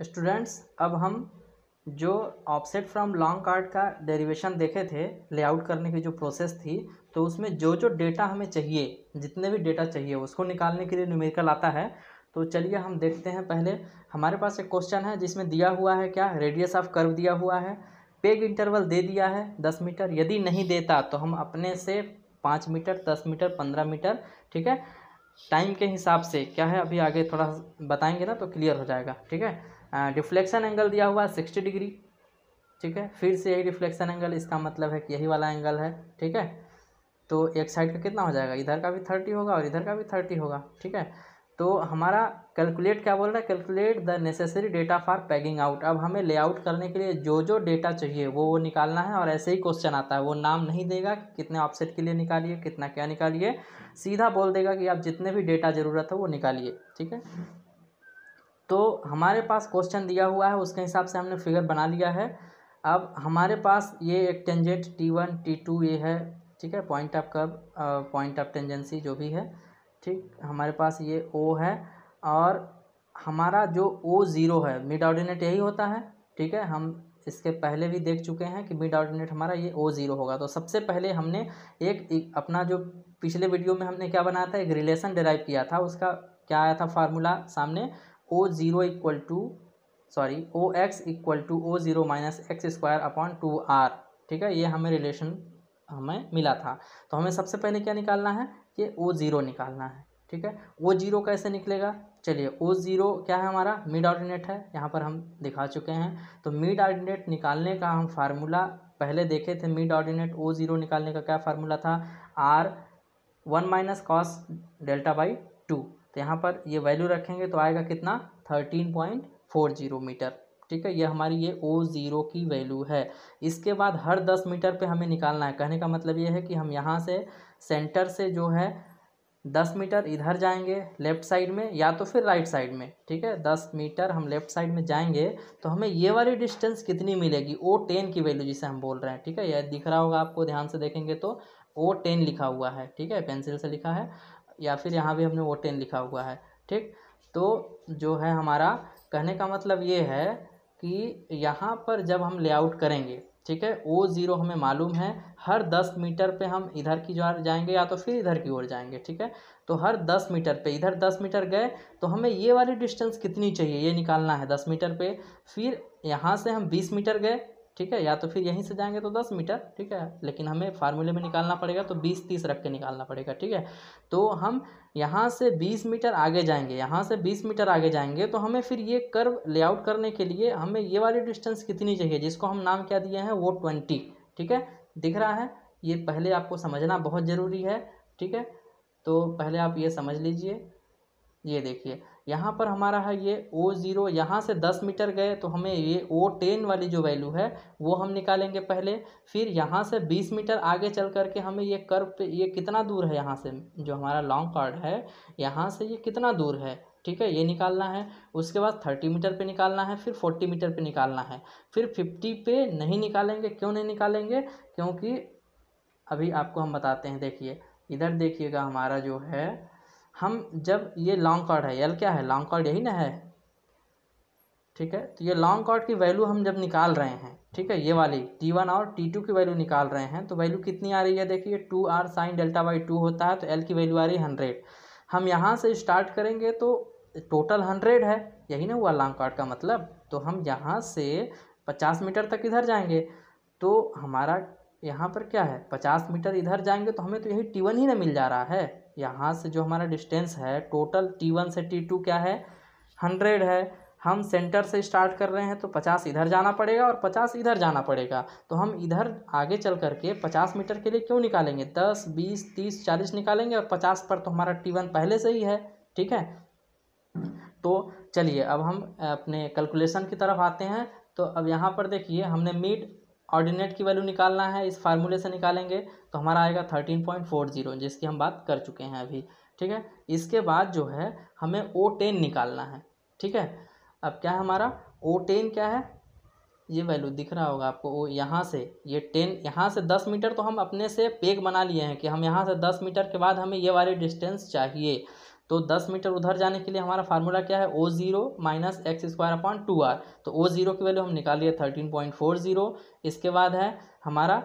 Students, अब हम जो ऑफसेट फ्रॉम लॉन्ग कार्ड का डेरिवेशन देखे थे, लेआउट करने की जो प्रोसेस थी तो उसमें जो जो डेटा हमें चाहिए, जितने भी डेटा चाहिए, उसको निकालने के लिए न्यूमेरिकल आता है। तो चलिए हम देखते हैं पहले। हमारे पास एक क्वेश्चन है, जिसमें दिया हुआ है क्या? रेडियस ऑफ़ कर्व दिया हुआ है। पेग इंटरवल दे दिया है, दस मीटर। यदि नहीं देता तो हम अपने से पाँच मीटर, दस मीटर, पंद्रह मीटर, ठीक है? टाइम के हिसाब से, क्या है? अभी आगे थोड़ा बताएँगे ना तो क्लियर हो जाएगा, ठीक है? डिफ्लेक्शन एंगल दिया हुआ है सिक्सटी डिग्री ठीक है? फिर से यही डिफ्लेक्शन एंगल इसका मतलब है कि यही वाला एंगल है, ठीक है? तो एक साइड का कितना हो जाएगा? इधर का भी थर्टी होगा और इधर का भी थर्टी होगा, ठीक है? तो हमारा कैलकुलेट क्या बोल रहा है? Calculate the necessary data for pegging out अब हमें लेआउट करने के लिए जो जो डेटा चाहिए, वो वो निकालना है और ऐसे ही क्वेश्चन आता है। वो नाम नहीं देगा कि कितने ऑफसेट के लिए निकालिए, कितना क्या निकालिए। सीधा बोल देगा कि आप जितने भी डेटा ज़रूरत है, वो निकालिए, ठीक है? तो हमारे पास क्वेश्चन दिया हुआ है उसके हिसाब से हमने फिगर बना लिया है। अब हमारे पास ये एक tangent T one T two ये है ठीक है point of curve point of tangency जो भी है ठीक हमारे पास ये ओ है और हमारा जो ओ ज़ीरो है मिड ऑर्डिनेट यही होता है ठीक है हम इसके पहले भी देख चुके हैं कि मिड ऑर्डिनेट हमारा ये ओ ज़ीरो होगा। तो सबसे पहले हमने एक, एक अपना जो पिछले वीडियो में हमने क्या बनाया था एक रिलेशन डिराइव किया था उसका क्या आया था फार्मूला सामने O zero equal to sorry O X equal to O zero minus X square upon two R ठीक है? ये हमें रिलेशन हमें मिला था। तो हमें सबसे पहले क्या निकालना है? ये ओ ज़ीरो निकालना है। ठीक है? ओ ज़ीरो कैसे निकलेगा? चलिए ओ ज़ीरो क्या है हमारा? मिड ऑर्डिनेट है। यहाँ पर हम दिखा चुके हैं। तो मिड ऑर्डिनेट निकालने का हम फार्मूला पहले देखे थे। मिड ऑर्डिनेट ओ ज़ीरो निकालने का क्या फार्मूला था? R one minus cos delta by two तो यहाँ पर ये वैल्यू रखेंगे तो आएगा कितना? Thirteen point four zero metre ठीक है, ये हमारी ये ओ ज़ीरो की वैल्यू है। इसके बाद हर दस मीटर पे हमें निकालना है। कहने का मतलब ये है कि हम यहाँ से सेंटर से जो है दस मीटर इधर जाएँगे लेफ़्ट साइड में या तो फिर राइट साइड में। ठीक है, दस मीटर हम लेफ़्ट साइड में जाएँगे तो हमें ये वाली डिस्टेंस कितनी मिलेगी? ओ टेन की वैल्यू जिसे हम बोल रहे हैं। ठीक है यह दिख रहा होगा आपको, ध्यान से देखेंगे तो ओ टेन लिखा हुआ है। ठीक है पेंसिल से लिखा है। या फिर यहाँ भी हमने ओ टेन लिखा हुआ है, ठीक? तो जो है हमारा कहने का मतलब ये है कि यहाँ पर जब हम लेआउट करेंगे, ठीक है ओ ज़ीरो हमें मालूम है, हर दस मीटर पे हम इधर की जो, जाएँगे या तो फिर इधर की ओर जाएँगे, ठीक है? तो हर दस मीटर पे, इधर दस मीटर गए तो हमें ये वाली डिस्टेंस कितनी चाहिए, ये निकालना है दस मीटर पे, फिर यहाँ से हम बीस मीटर गए ठीक है, या तो फिर यहीं से जाएँगे तो दस मीटर, ठीक है, लेकिन हमें फार्मूले में निकालना पड़ेगा तो बीस तीस रख के निकालना पड़ेगा, ठीक है। तो हम यहाँ से बीस मीटर आगे जाएँगे, यहाँ से बीस मीटर आगे जाएँगे तो हमें फिर ये कर्व लेआउट करने के लिए हमें ये वाली डिस्टेंस कितनी चाहिए, जिसको हम नाम क्या दिए हैं, वो ट्वेंटी ठीक है। दिख रहा है? ये पहले आपको समझना बहुत ज़रूरी है, ठीक है। तो पहले आप ये समझ लीजिए, ये देखिए। यहाँ पर हमारा है ये ओ ज़ीरो यहाँ से दस मीटर गए तो हमें ये ओ टेन वाली जो वैल्यू है, वो हम निकालेंगे पहले। फिर यहाँ से बीस मीटर आगे चल करके हमें ये कर्व पे, ये कितना दूर है यहाँ से, जो हमारा लॉन्ग कार्ड है, यहाँ से ये कितना दूर है, ठीक है, ये निकालना है। उसके बाद थर्टी मीटर पे निकालना है, फिर फोर्टी मीटर पे निकालना है। फिर फिफ्टी पे नहीं निकालेंगे, क्यों नहीं निकालेंगे? क्योंकि अभी आपको हम बताते हैं, देखिए, इधर देखिएगा हमारा जो है हम जब ये लॉन्ग कार्ड है यल क्या है? लॉन्ग कार्ड यही ना है? ठीक है? तो ये लॉन्ग कार्ड की वैल्यू हम जब निकाल रहे हैं, ठीक है? ये वाली टी वन और टी टू की वैल्यू निकाल रहे हैं तो वैल्यू कितनी आ रही है? देखिए two R sine delta by two होता है तो एल की वैल्यू आ रही है हंड्रेड हम यहाँ से स्टार्ट करेंगे तो टोटल हंड्रेड है, यही ना हुआ लॉन्ग कार्ड का मतलब? तो हम यहाँ से पचास मीटर तक इधर जाएँगे तो हमारा यहाँ पर क्या है? पचास मीटर इधर जाएँगे तो हमें तो यही टी ही ना मिल जा रहा है। यहाँ से जो हमारा डिस्टेंस है टोटल टी वन से टी टू क्या है? हंड्रेड है। हम सेंटर से स्टार्ट कर रहे हैं तो पचास इधर जाना पड़ेगा और पचास इधर जाना पड़ेगा। तो हम इधर आगे चल करके पचास मीटर के लिए क्यों निकालेंगे? दस, बीस, तीस, चालीस निकालेंगे और पचास पर तो हमारा टी वन पहले से ही है। ठीक है? तो चलिए, अब हम अपने कैलकुलेशन की तरफ़ आते हैं। तो अब यहाँ पर देखिए, हमने मीड ऑर्डिनेट की वैल्यू निकालना है, इस फार्मूले से निकालेंगे तो हमारा आएगा थर्टीन पॉइंट फोर ज़ीरो जिसकी हम बात कर चुके हैं अभी, ठीक है? इसके बाद जो है, हमें ओ टेन निकालना है, ठीक है? अब क्या है हमारा? ओ टेन क्या है? ये वैल्यू दिख रहा होगा आपको वो यहाँ से, ये टेन यहाँ से दस मीटर तो हम अपने से पेग बना लिए हैं कि हम यहाँ से दस मीटर के बाद हमें ये वाली डिस्टेंस चाहिए। तो दस मीटर उधर जाने के लिए हमारा फार्मूला क्या है? O zero minus X square upon two R तो ओ ज़ीरो की वैल्यू हम निकालिए थर्टीन पॉइंट फोर ज़ीरो इसके बाद है हमारा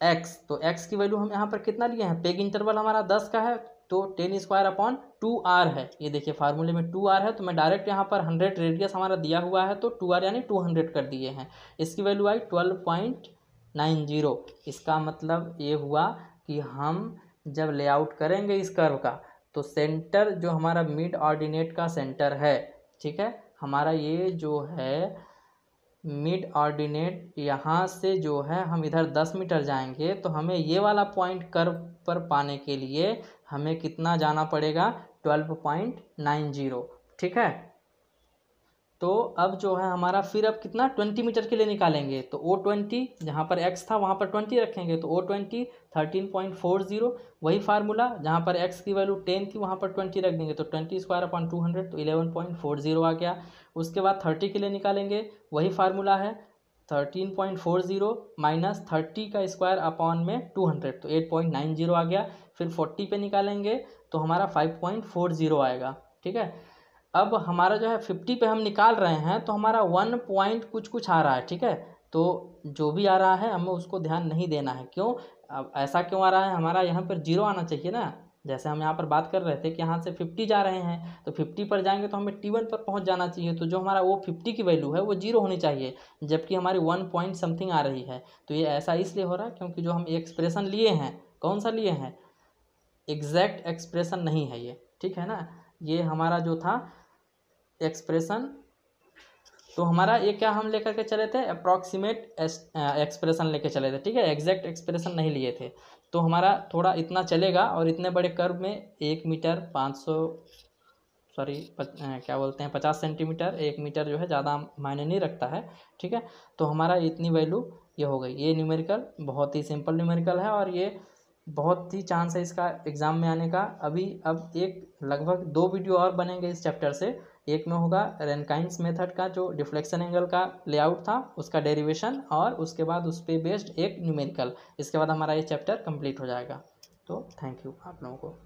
एक्स तो एक्स की वैल्यू हम यहाँ पर कितना लिए हैं? पेग इंटरवल हमारा दस का है तो ten square upon two R है। ये देखिए फार्मूले में टू आर है तो मैं डायरेक्ट यहाँ पर हंड्रेड रेडियस हमारा दिया हुआ है तो टू आर यानी टू हंड्रेड कर दिए हैं। इसकी वैल्यू आई ट्वेल्व पॉइंट नाइन ज़ीरो इसका मतलब ये हुआ कि हम जब लेआउट करेंगे इस कर्व का तो सेंटर जो हमारा मिड ऑर्डिनेट का सेंटर है, ठीक है? हमारा ये जो है मिड ऑर्डिनेट यहाँ से जो है, हम इधर दस मीटर जाएँगे तो हमें ये वाला पॉइंट कर्व पर पाने के लिए हमें कितना जाना पड़ेगा? ट्वेल्व पॉइंट नाइन ज़ीरो ठीक है? तो अब जो है हमारा, फिर अब कितना? ट्वेंटी मीटर के लिए निकालेंगे। तो ओ ट्वेंटी, जहाँ पर एक्स था, वहाँ पर ट्वेंटी रखेंगे। तो O twenty, thirteen point four zero, वही फार्मूला, जहाँ पर एक्स की वैल्यू टेन थी, वहाँ पर ट्वेंटी रख देंगे। तो twenty square upon two hundred तो इलेवन पॉइंट फोर ज़ीरो आ गया। उसके बाद थर्टी के लिए निकालेंगे, वही फार्मूला है। Thirteen point four zero minus thirty का स्क्वायर अपॉन में टू हंड्रेड तो एट पॉइंट नाइन ज़ीरो आ गया। फिर फोर्टी पे निकालेंगे तो हमारा फाइव पॉइंट फोर ज़ीरो आएगा। ठीक है? अब हमारा जो है फिफ्टी पे हम निकाल रहे हैं तो हमारा वन पॉइंट कुछ कुछ आ रहा है, ठीक है? तो जो भी आ रहा है, हमें उसको ध्यान नहीं देना है। क्यों? अब ऐसा क्यों आ रहा है? हमारा यहाँ पर ज़ीरो आना चाहिए ना? जैसे हम यहाँ पर बात कर रहे थे कि यहाँ से फिफ्टी जा रहे हैं तो फिफ्टी पर जाएँगे तो हमें टी वन पर पहुँच जाना चाहिए। तो जो हमारा वो फिफ्टी की वैल्यू है, वो ज़ीरो होनी चाहिए, जबकि हमारी वन पॉइंट समथिंग आ रही है। तो ये ऐसा इसलिए हो रहा है क्योंकि जो हम एक्सप्रेशन लिए हैं, कौन सा लिए हैं? एग्जैक्ट एक्सप्रेशन नहीं है ये, ठीक है ना? ये हमारा जो था एक्सप्रेशन तो हमारा ये क्या हम लेकर के चले थे? अप्रॉक्सीमेट एक्सप्रेशन लेके चले थे, ठीक है? एग्जैक्ट एक्सप्रेशन नहीं लिए थे। तो हमारा थोड़ा इतना चलेगा और इतने बड़े कर्व में एक मीटर पाँच सौ सॉरी क्या बोलते हैं? पचास सेंटीमीटर एक मीटर जो है ज़्यादा मायने नहीं रखता है, ठीक है? तो हमारा इतनी वैल्यू ये हो गई। ये न्यूमेरिकल बहुत ही सिंपल न्यूमेरिकल है और ये बहुत ही चांस है इसका एग्ज़ाम में आने का। अभी, अब एक, लगभग दो वीडियो और बनेंगे इस चैप्टर से। एक में होगा रेनकाइंस मेथड का, जो डिफ्लेक्शन एंगल का लेआउट था, उसका डेरिवेशन और उसके बाद उस पर बेस्ड एक न्यूमेरिकल इसके बाद हमारा ये चैप्टर कंप्लीट हो जाएगा। तो थैंक यू आप लोगों को।